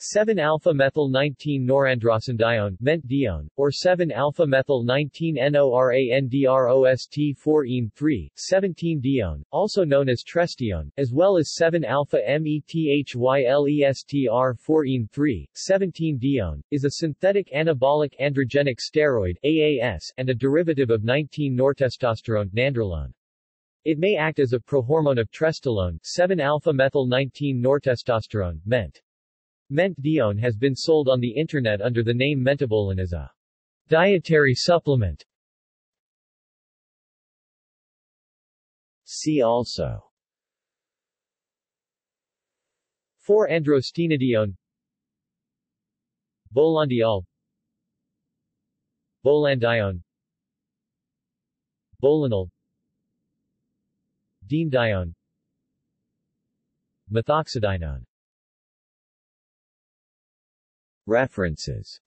7-alpha-methyl-19-norandrostenedione mentdione, or 7-alpha-methyl-19-NORANDROST-4-ene-3, 17-dione, also known as trestione, as well as 7-alpha-methylestr-4-ene-3, 17-dione, is a synthetic anabolic androgenic steroid AAS, and a derivative of 19-nortestosterone nandrolone. It may act as a prohormone of trestolone 7-alpha-methyl-19-nortestosterone, ment. Mentdione has been sold on the Internet under the name Mentabolan as a dietary supplement. See also 4-androstenedione Bolandiol Bolandione Bolinol Diene Methoxydienone References